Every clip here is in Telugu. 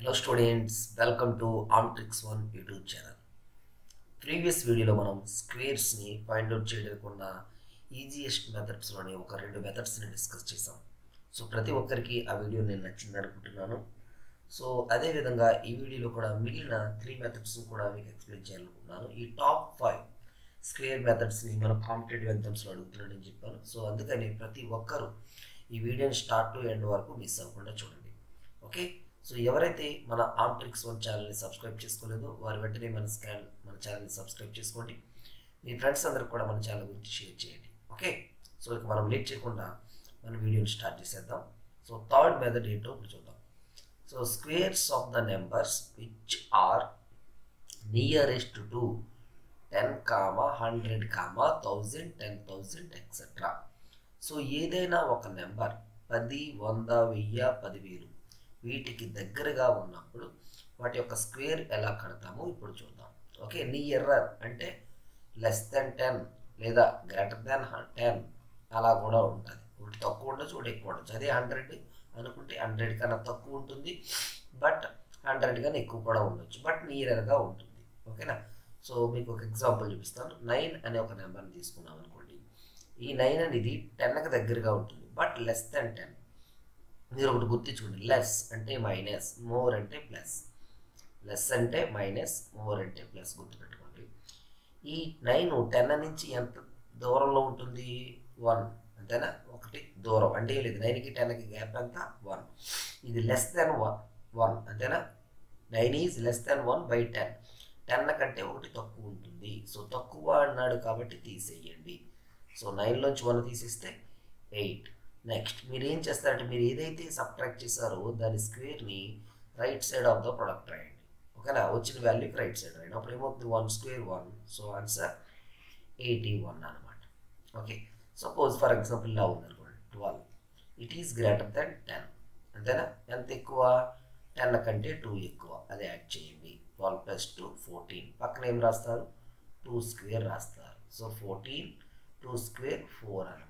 Hello students welcome to Amtrix one YouTube channel previous వీడియోలో మనం స్క్వేర్స్ని ఫైండ్ అవుట్ చేయడానికి ఉన్న ఈజియెస్ట్ మెథడ్స్లోని ఒక రెండు మెథడ్స్ని డిస్కస్ చేసాం సో ప్రతి ఒక్కరికి ఆ వీడియో నేను నచ్చింది అనుకుంటున్నాను. సో అదేవిధంగా ఈ వీడియోలో కూడా మిగిలిన త్రీ మెథడ్స్ని కూడా మీకు ఎక్స్ప్లెయిన్ చేయాలనుకుంటున్నాను. ఈ టాప్ ఫైవ్ స్క్వేర్ మెథడ్స్ని మనం కాంపిటేటివ్ ఎగ్జామ్స్లో అడుగుతున్నాడని చెప్పాను. సో అందుకని ప్రతి ఒక్కరూ ఈ వీడియోని స్టార్ట్ టు ఎండ్ వరకు మిస్ అవ్వకుండా చూడండి. ఓకే సో ఎవరైతే మన ఆమ్ట్రిక్స్ వన్ ఛానల్ని సబ్స్క్రైబ్ చేసుకోలేదో వారు వెంటనే మన స్కాన్ మన ఛానల్ని సబ్స్క్రైబ్ చేసుకోండి. మీ ఫ్రెండ్స్ అందరికి కూడా మన ఛానల్ గురించి షేర్ చేయండి. ఓకే? సో ఇక మనం లేట్ చేయకుండా మన వీడియోని స్టార్ట్ చేసేద్దాం. సో థర్డ్ మెథడ్ ఏంటో ఇప్పుడు చూద్దాం. So squares of the numbers which are nearest to ten comma hundred comma thousand ten thousand etcetera. So ఏదైనా ఒక నెంబర్ పది వంద వెయ్యి పదివేలు వీటికి దగ్గరగా ఉన్నప్పుడు వాటి యొక్క స్క్వేర్ ఎలా కడతామో ఇప్పుడు చూద్దాం. ఓకే నీ ఎర్రర్ అంటే లెస్ దెన్ టెన్ లేదా గ్రేటర్ దెన్ టెన్ అలా కూడా ఉంటుంది. ఒకటి తక్కువ ఉండొచ్చు ఒకటి ఎక్కువ ఉండొచ్చు. అదే హండ్రెడ్ అనుకుంటే హండ్రెడ్ కన్నా తక్కువ ఉంటుంది బట్ హండ్రెడ్ కన్నా ఎక్కువ కూడా ఉండొచ్చు. బట్ నియర్గా ఉంటుంది. ఓకేనా? సో మీకు ఒక ఎగ్జాంపుల్ చూపిస్తాను. నైన్ అనే ఒక నెంబర్ని తీసుకున్నాం అనుకోండి. ఈ నైన్ అనేది టెన్కి దగ్గరగా ఉంటుంది బట్ లెస్ దెన్ టెన్ మీరు ఒకటి గుర్తించుకోండి. లెస్ అంటే మైనస్ మోర్ అంటే ప్లస్. లెస్ అంటే మైనస్ మోర్ అంటే ప్లస్ గుర్తుపెట్టుకోండి. ఈ నైన్ టెన్ నుంచి ఎంత దూరంలో ఉంటుంది? వన్. అంతేనా? ఒకటి దూరం. అంటే ఏం లేదు. నైన్కి టెన్కి గ్యాప్ ఎంత వన్. ఇది లెస్ దెన్ వన్. వన్. అంతేనా? Nine is less than one by ten. Ten కంటే ఒకటి తక్కువ ఉంటుంది. సో తక్కువ అన్నాడు కాబట్టి తీసేయండి. సో నైన్లోంచి వన్ తీసేస్తే ఎయిట్. నెక్స్ట్ మీరు ఏం చేస్తారంటే మీరు ఏదైతే సబ్ట్రాక్ట్ చేశారో దాని స్క్వేర్ని right side of the product రాయండి. ఓకేనా వచ్చిన వాల్యూకి రైట్ సైడ్ రాయండి. అప్పుడు ఏమవుతుంది? One square one so answer eighty one అనమాట ఓకే సపోజ్ ఫర్ ఎగ్జాంపుల్ ఇలా ఉంది అనుకోండి twelve it is greater than ten అంతేనా? ఎంత ఎక్కువ? టెన్ కంటే టూ ఎక్కువ. అది యాడ్ చేయండి. ట్వెల్వ్ ప్లస్ టూ ఫోర్టీన్ పక్కన ఏం రాస్తారు? టూ స్క్వేర్ రాస్తారు. So fourteen two square four అనమాట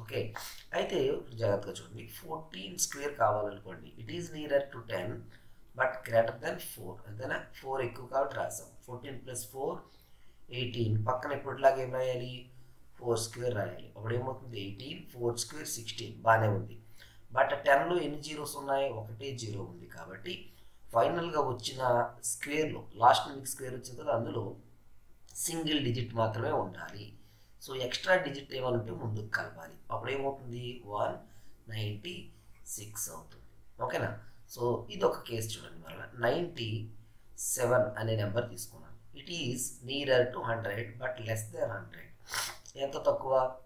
ఓకే. అయితే జాగ్రత్తగా చూడండి. Fourteen square కావాలనుకోండి. It is nearer to ten but greater than four అంతేనా? ఫోర్ ఎక్కువ కాబట్టి రాసాం. ఫోర్టీన్ ప్లస్ ఫోర్ ఎయిటీన్ పక్కన ఇప్పటిలాగా ఏం రాయాలి? ఫోర్ స్క్వేర్ రాయాలి. అప్పుడు ఏమవుతుంది? ఎయిటీన్ ఫోర్ స్క్వేర్ సిక్స్టీన్ బాగానే ఉంది. బట్ టెన్లో ఎన్ని జీరోస్ ఉన్నాయి? ఒకటే జీరో ఉంది కాబట్టి ఫైనల్గా వచ్చిన స్క్వేర్లో లాస్ట్ మీకు స్క్వేర్ వచ్చింది కదా అందులో సింగిల్ డిజిట్ మాత్రమే ఉండాలి. సో ఎక్స్ట్రా డిజిట్ ఇవ్వాలంటే ముందుకు కలపాలి. అప్పుడు ఏమవుతుంది? వన్ నైంటీ సిక్స్ అవుతుంది. ఓకేనా? సో ఇది ఒక కేసు చూడండి మరలా. నైంటీ సెవెన్ అనే నెంబర్ తీసుకున్నాను. It is nearer to hundred but less than hundred ఎంత తక్కువ?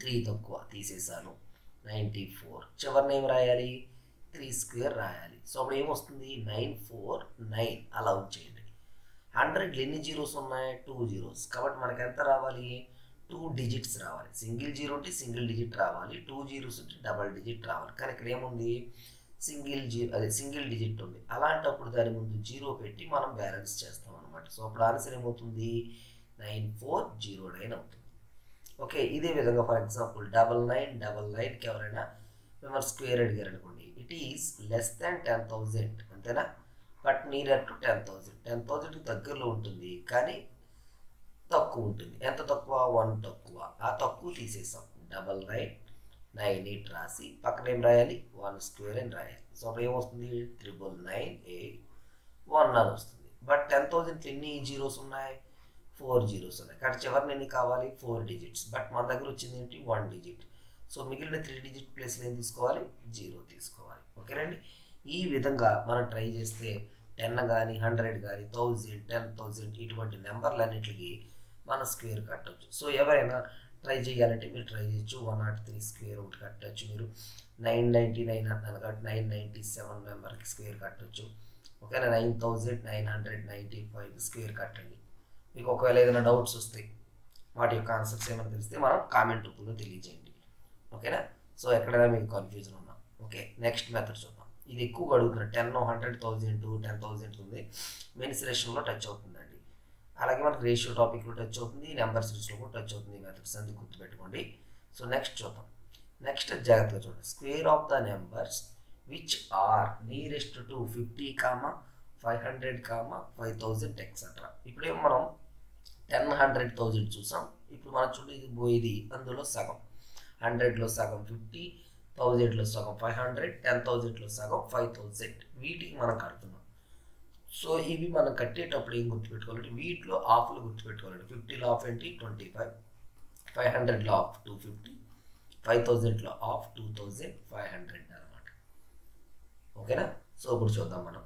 త్రీ తక్కువ తీసేసాను నైంటీ ఫోర్. చివరిని ఏం రాయాలి? త్రీ స్క్వేర్ రాయాలి. సో అప్పుడు ఏమొస్తుంది? Nine four nine. అలా చేయండి హండ్రెడ్లు ఎన్ని జీరోస్ ఉన్నాయి? టూ జీరోస్ కాబట్టి మనకు ఎంత రావాలి? టూ డిజిట్స్ రావాలి. సింగిల్ జీరో ఉంటే సింగిల్ డిజిట్ రావాలి. టూ జీరోస్ ఉంటే డబల్ డిజిట్ రావాలి. కానీ ఇక్కడ ఏముంది? సింగిల్ జీరో అదే సింగిల్ డిజిట్ ఉంది. అలాంటప్పుడు దాని ముందు జీరో పెట్టి మనం బ్యాలెన్స్ చేస్తాం అనమాట సో అప్పుడు ఆన్సర్ ఏమవుతుంది? నైన్ ఫోర్ జీరో నైన్ అవుతుంది. ఓకే ఇదే విధంగా for example double nine double నైన్కి ఎవరైనా మిమ్మల్ని స్క్వేర్ అడిగారు అనుకోండి. It is less than ten thousand అంతేనా? But near to ten thousand ten థౌజండ్కి దగ్గరలో ఉంటుంది. కానీ తక్కువ ఉంటుంది ఎంత తక్కువ? వన్ తక్కువ. ఆ తక్కువ తీసేసాం. డబల్ రైట్ నైన్ ఎయిట్ రాసి పక్కన ఏం రాయాలి? వన్ స్క్వేర్ అని రాయాలి. సో అప్పుడు ఏమొస్తుంది? త్రిబుల్ నైన్ ఎయిట్ వన్ అని వస్తుంది. బట్ టెన్ థౌజండ్కి ఎన్ని జీరోస్ ఉన్నాయి? ఫోర్ జీరోస్ ఉన్నాయి. కానీ చివరిని ఎన్ని కావాలి? Four digits. బట్ మన దగ్గర వచ్చింది ఏంటి? One digit. సో మిగిలిన త్రీ డిజిట్ ప్లేస్లో ఏం తీసుకోవాలి? జీరో తీసుకోవాలి. ఓకేనండి? ఈ విధంగా మనం ట్రై చేస్తే టెన్ కానీ హండ్రెడ్ కానీ థౌజండ్ టెన్ థౌజండ్ ఇటువంటి నెంబర్లు అన్నింటికి మన స్క్వేర్ కట్టవచ్చు సో ఎవరైనా ట్రై చేయాలంటే మీరు ట్రై చేయొచ్చు. వన్ నాట్ త్రీ స్క్వేర్ ఒకటి కట్టచ్చు మీరు. నైన్ నైంటీ నైన్ అంటున్నాను కాబట్టి నైన్ నైంటీ సెవెన్ మెంబర్కి స్క్వేర్ కట్టచ్చు. ఓకేనా? Nine thousand nine hundred ninety five square కట్టండి. మీకు ఒకవేళ ఏదైనా డౌట్స్ వస్తాయి వాటి యొక్క ఆన్సర్స్ ఏమైనా తెలిస్తే మనం కామెంట్ రూపంలో తెలియజేయండి. ఓకేనా? సో ఎక్కడైనా మీకు కన్ఫ్యూజన్ ఉన్నా. ఓకే నెక్స్ట్ మెథడ్ చూద్దాం. ఇది ఎక్కువగా అడుగుతున్నారు. Ten hundred thousand ten thousand ఉంది. మెనిసిలేషన్లో టచ్ అవుతుంది. అలాగే మనకి రేషియో టాపిక్లో టచ్ అవుతుంది నెంబర్ సిరీస్లో కూడా టచ్ అవుతుంది మెథడ్స్ అందుకు గుర్తుపెట్టుకోండి. సో నెక్స్ట్ చూద్దాం. నెక్స్ట్ జాగ్రత్తగా చూడండి. Square of the numbers which are nearest to fifty comma five hundred comma five thousand etcetera ఇప్పుడేమో మనం టెన్ హండ్రెడ్ థౌజండ్ చూసాం. ఇప్పుడు మనం చూడండి ఇది పోయేది అందులో సగం. హండ్రెడ్లో సగం ఫిఫ్టీ థౌజండ్లో సగం ఫైవ్ హండ్రెడ్ టెన్ థౌజండ్లో సగం ఫైవ్ థౌజండ్ వీటికి మనం కడుతున్నాం. సో ఇవి మనం కట్టేటప్పుడు ఏం గుర్తుపెట్టుకోవాలంటే వీటిలో ఆఫ్లు గుర్తుపెట్టుకోవాలండి. ఫిఫ్టీలో ఆఫ్ ఏంటి? Twenty five. ఫైవ్ హండ్రెడ్లో ఆఫ్ టూ ఫిఫ్టీ. ఫైవ్ థౌజండ్లో half two thousand five hundred అనమాట ఓకేనా? సో ఇప్పుడు చూద్దాం మనం.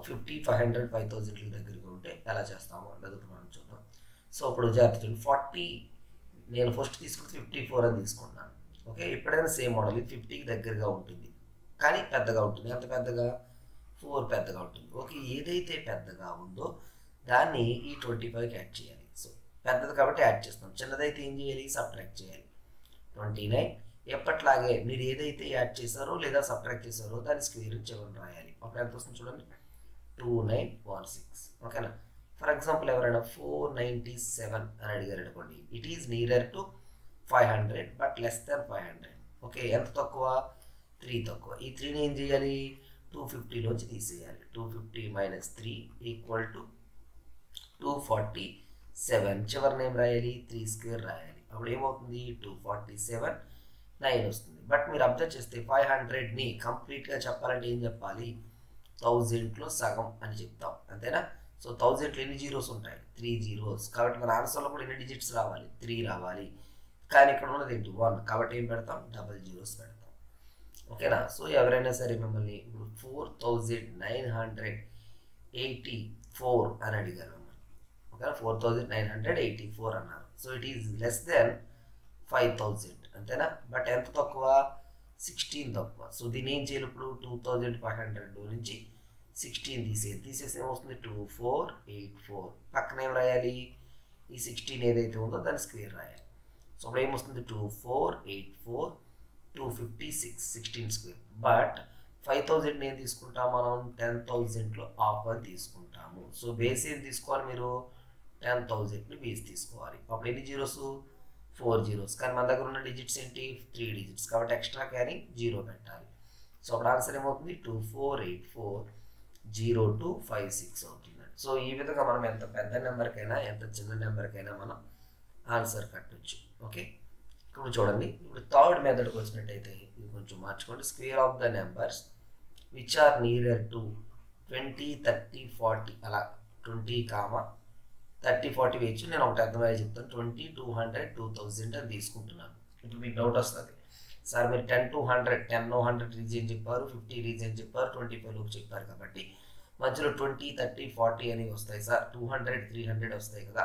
ఫిఫ్టీ ఫైవ్ హండ్రెడ్ ఫైవ్ థౌజండ్ల దగ్గరికి ఉంటే ఎలా చేస్తామో? అన్నది ఇప్పుడు మనం చూద్దాం. సో ఇప్పుడు జాగ్రత్త ఫార్టీ నేను ఫస్ట్ తీసుకుంటే ఫిఫ్టీ ఫోర్ అని తీసుకున్నాను. ఓకే? ఎప్పుడైనా సేమ్ మోడల్. ఇది ఫిఫ్టీకి దగ్గరగా ఉంటుంది. కానీ పెద్దగా ఉంటుంది. ఎంత పెద్దగా? ఫోర్ పెద్దగా ఉంటుంది. ఓకే ఏదైతే పెద్దగా ఉందో దాన్ని ఈ ట్వంటీ ఫైవ్కి యాడ్ చేయాలి. సో పెద్దది కాబట్టి యాడ్ చేస్తాం చిన్నదైతే ఏం చేయాలి? సబ్ట్రాక్ట్ చేయాలి. ట్వంటీ నైన్ ఎప్పట్లాగే మీరు ఏదైతే యాడ్ చేశారో లేదా సబ్ట్రాక్ట్ చేశారో దాని స్క్వేర్ చివరిని రాయాలి. అప్పుడు ఎంత వస్తుంది చూడండి? టూ నైన్ వన్ సిక్స్ ఓకేనా ఫర్ ఎగ్జాంపుల్ ఎవరైనా ఫోర్ నైంటీ సెవెన్ అని అడిగారు అనుకోండి. It is nearer to five hundred but less than five hundred okay ఎంత తక్కువ? త్రీ తక్కువ. ఈ త్రీని ఏం చేయాలి? టూ ఫిఫ్టీలోంచి తీసేయాలి. Two fifty minus three equal to two forty seven చివరిని ఏం రాయాలి? త్రీ స్క్వేర్ రాయాలి. అప్పుడు ఏమవుతుంది? టూ ఫార్టీ సెవెన్ నైన్ వస్తుంది. బట్ మీరు అబ్జర్వ్ చేస్తే ఫైవ్ హండ్రెడ్ని కంప్లీట్గా చెప్పాలంటే ఏం చెప్పాలి? థౌజండ్లో సగం అని చెప్తాం. అంతేనా? సో థౌజండ్లో ఎన్ని జీరోస్ ఉంటాయి? త్రీ జీరోస్ కాబట్టి మన ఆన్సర్లో కూడా ఎన్ని డిజిట్స్ రావాలి? త్రీ రావాలి. కానీ ఇక్కడ ఉన్నది ఏంటి? వన్ కాబట్టి ఏం పెడతాం? డబల్ జీరోస్ పెడతాం. ఓకేనా? సో ఎవరైనా సరే మిమ్మల్ని ఇప్పుడు four thousand nine hundred eighty four అని అడిగారు మిమ్మల్ని. ఓకేనా? Four thousand nine hundred eighty four అన్నారు. So it is less than five thousand అంతేనా? బట్ ఎంత తక్కువ? సిక్స్టీన్ తక్కువ. సో దీని ఏం చేయాలి ఇప్పుడు? టూ థౌజండ్ ఫైవ్ హండ్రెడ్ నుంచి సిక్స్టీన్ తీసేది తీసేసి ఏమొస్తుంది? టూ ఫోర్ ఎయిట్ ఫోర్ పక్కన ఏం రాయాలి? ఈ సిక్స్టీన్ ఏదైతే ఉందో దాని స్క్వేర్ రాయాలి. సో ఇప్పుడు ఏమొస్తుంది? Two four eight four two fifty six sixteen square but five thousand ఏం తీసుకుంటాం మనం టెన్ థౌజండ్లో ఆఫ్ అని తీసుకుంటాము. సో బేస్ ఏం తీసుకోవాలి మీరు? టెన్ థౌజండ్ని బేస్ తీసుకోవాలి. అప్పుడు ఎన్ని జీరోస్ ఫోర్ జీరోస్ కానీ మన దగ్గర ఉన్న డిజిట్స్ ఏంటి? త్రీ డిజిట్స్ కాబట్టి ఎక్స్ట్రా క్యారీ జీరో పెట్టాలి. సో అప్పుడు ఆన్సర్ ఏమవుతుంది? Two four eight four zero two five six అవుతుంది సో ఈ విధంగా మనం ఎంత పెద్ద నెంబర్కైనా ఎంత చిన్న నెంబర్కైనా మనం ఆన్సర్ కట్టొచ్చు. ఓకే ఇప్పుడు చూడండి ఇప్పుడు థర్డ్ మెథడ్కి వచ్చినట్టయితే ఇది కొంచెం మార్చుకోండి. Square of the numbers which are nearer to twenty thirty forty అలా ట్వంటీ కామా థర్టీ ఫార్టీ వేయచ్చు. నేను ఒకటి అర్థమయ్యే చెప్తాను. Twenty two hundred two thousand అని తీసుకుంటున్నాను. ఇప్పుడు మీకు డౌట్ వస్తుంది. సార్ మీరు ten to hundred ten hundred reason చెప్పారు ఫిఫ్టీ రీజన్ చెప్పారు ట్వంటీ ఫైవ్ లోపు చెప్పారు కాబట్టి మధ్యలో ట్వంటీ థర్టీ ఫార్టీ అనేవి వస్తాయి sir. Two hundred three hundred వస్తాయి కదా.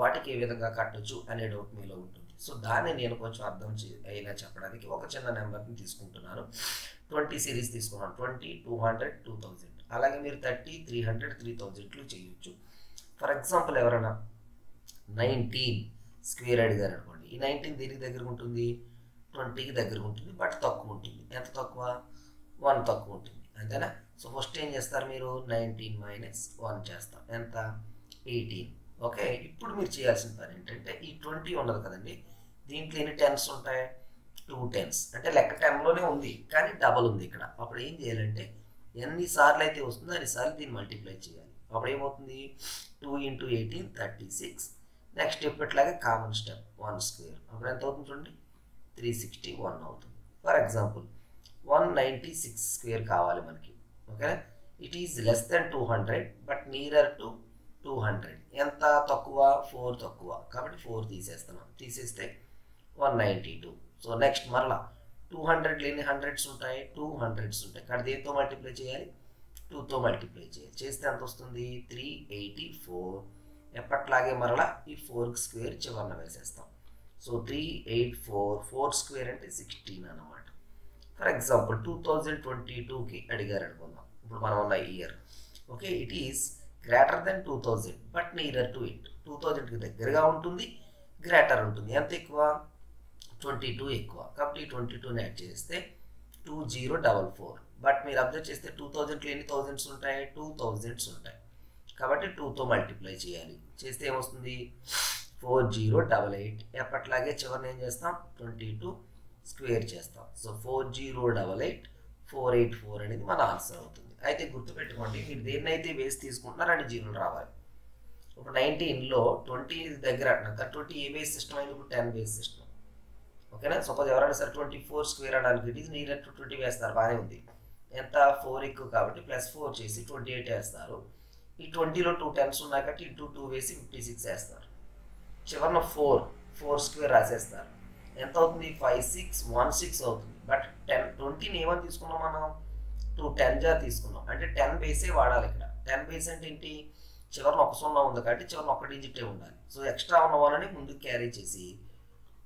వాటికి ఏ విధంగా కట్టొచ్చు అనే డౌట్ మీలో ఉంటుంది. సో దాన్ని నేను కొంచెం అర్థం చే చెప్పడానికి ఒక చిన్న నెంబర్ని తీసుకుంటున్నాను. ట్వంటీ సిరీస్ తీసుకున్నాను. Twenty two hundred two thousand. అలాగే మీరు థర్టీ త్రీ హండ్రెడ్ త్రీ థౌజండ్లు చేయొచ్చు. ఫర్ ఎగ్జాంపుల్ ఎవరైనా నైన్టీన్ స్క్వేర్ అడిగారు అనుకోండి. ఈ నైన్టీన్ దేనికి దగ్గర ఉంటుంది? ట్వంటీకి దగ్గర ఉంటుంది. బట్ తక్కువ ఉంటుంది. ఎంత తక్కువ? వన్ తక్కువ ఉంటుంది. అంతేనా? సో ఫస్ట్ ఏం చేస్తారు మీరు? నైన్టీన్ మైనస్ వన్ చేస్తారు. ఎంత? ఎయిటీన్. ఓకే ఇప్పుడు మీరు చేయాల్సిన పని ఏంటంటే ఈ ట్వంటీ ఉన్నది కదండి దీంట్లో ఎన్ని టెన్స్ ఉంటాయి? టూ టెన్స్ అంటే లెక్క టెన్లోనే ఉంది కానీ డబల్ ఉంది ఇక్కడ. అప్పుడు ఏం చేయాలంటే ఎన్నిసార్లు అయితే వస్తుందో అన్నిసార్లు దీన్ని మల్టిప్లై చేయాలి. అప్పుడు ఏమవుతుంది? Two into eighteen thirty six next ఎప్పటిలాగే కామన్ స్టెప్ వన్ స్క్వేర్ అప్పుడు ఎంత అవుతుంది చూడండి? త్రీ సిక్స్టీ వన్ అవుతుంది. For example one ninety six square కావాలి మనకి. ఓకేనా? It is less than two hundred but nearer to two hundred. ఎంత తక్కువ? ఫోర్ తక్కువ. కాబట్టి ఫోర్ తీసేస్తున్నాం. తీసేస్తే one ninety two. So next మరలా టూ హండ్రెడ్ లేని హండ్రెడ్స్ ఉంటాయి టూ హండ్రెడ్స్ ఉంటాయి. కానీ దేంతో మల్టిప్లై చేయాలి? టూతో మల్టిప్లై చేయాలి. చేస్తే ఎంత వస్తుంది? Three eighty four. ఎప్పట్లాగే మరలా ఈ ఫోర్కి స్క్వేర్ చివరన వేసేస్తాం. So three eight four. Four square అంటే సిక్స్టీన్ అనమాట for example two thousand twenty టూకి అడిగారు అనుకుందాం ఇప్పుడు మనం ఉన్న year. Okay it is greater than two thousand but near to it two థౌజండ్కి దగ్గరగా ఉంటుంది గ్రేటర్ ఉంటుంది. ఎంత ఎక్కువ? ట్వంటీ టూ ఎక్కువ. కాబట్టి ట్వంటీ టూని యాడ్ చేస్తే two zero double four. But మీరు అబ్జర్వ్ చేస్తే టూ థౌజండ్లో ఎన్ని థౌజండ్స్ ఉంటాయి? టూ థౌజండ్స్ ఉంటాయి. కాబట్టి టూతో మల్టిప్లై చేయాలి. చేస్తే ఏమొస్తుంది? Four zero double eight. ఎప్పట్లాగే చివరిని ఏం చేస్తాం? ట్వంటీ టూ స్క్వేర్ చేస్తాం. So four zero double eight four eight four అనేది మన ఆన్సర్ అవుతుంది. అయితే గుర్తుపెట్టుకోండి మీరు దేన్నైతే వేసి తీసుకుంటున్నారో రెండు జీరోలు రావాలి. ఇప్పుడు నైన్టీన్లో ట్వంటీ దగ్గర అంటున్నారు ట్వంటీ ఏ బేస్ సిస్టమ్ అయింది ఇప్పుడు టెన్ బేస్ సిస్టమ్ ఓకేనా? సపోజ్ ఎవరైనా సరే ట్వంటీ ఫోర్ స్క్వేర్ అనడానికి ఇట్ ఈస్ నియర్ ట్వంటీ వేస్తారు బాగానే ఉంది. ఎంత? ఫోర్ ఎక్కువ కాబట్టి ప్లస్ ఫోర్ చేసి ట్వంటీ ఎయిట్ వేస్తారు. ఈ ట్వంటీలో టూ టెన్స్ ఉన్నాయి కాబట్టి ఇంటూ టూ వేసి ఫిఫ్టీ సిక్స్ వేస్తారు. చివరిన ఫోర్ ఫోర్ స్క్వేర్ రాసేస్తారు. ఎంత అవుతుంది? ఫైవ్ సిక్స్ వన్ సిక్స్ అవుతుంది. బట్ టెన్ ట్వంటీని ఏమని తీసుకున్నాం మనం? టూ టెన్ జా తీసుకున్నాం అంటే టెన్ బేసే వాడాలి ఇక్కడ. టెన్ బేస్ అంటే ఏంటి? చివరిన ఒక సున్నా ఉంది కాబట్టి చివరిన ఒక డిజిటే ఉండాలి. సో ఎక్స్ట్రా ఉన్న వాళ్ళని ముందుకు క్యారీ చేసి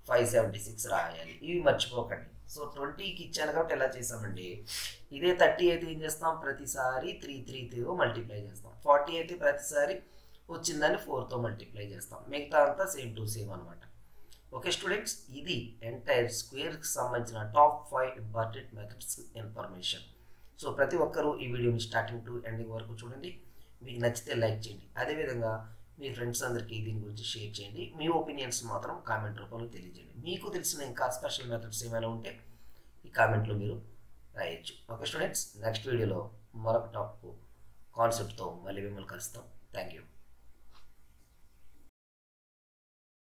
ఫైవ్ సెవెంటీ సిక్స్ రాయాలి. ఇవి మర్చిపోకండి. సో ట్వంటీకి ఇచ్చాను కాబట్టి ఎలా చేసామండి ఇదే థర్టీ అయితే ఏం చేస్తాం ప్రతిసారి త్రీ త్రీతో మల్టిప్లై చేస్తాం. ఫార్టీ అయితే ప్రతిసారి వచ్చిందని ఫోర్తో మల్టిప్లై చేస్తాం. మిగతా అంతా సేమ్ టు సేమ్ అనమాట ఓకే స్టూడెంట్స్ ఇది ఎంటైర్ స్క్వేర్కి సంబంధించిన top five important methods information so ప్రతి ఒక్కరూ ఈ వీడియోని స్టార్టింగ్ టు ఎండింగ్ వరకు చూడండి. మీకు నచ్చితే లైక్ చేయండి. అదేవిధంగా మీ ఫ్రెండ్స్ అందరికీ దీని గురించి షేర్ చేయండి. మీ ఒపీనియన్స్ మాత్రం కామెంట్ రూపంలో తెలియజేయండి. మీకు తెలిసిన ఇంకా స్పెషల్ మెథడ్స్ ఏమైనా ఉంటే ఈ కామెంట్లో మీరు రాయొచ్చు. ఓకే స్టూడెంట్స్ నెక్స్ట్ వీడియోలో మరొక టాపిక్ కాన్సెప్ట్తో మళ్ళీ మిమ్మల్ని కలుస్తాం. Thank you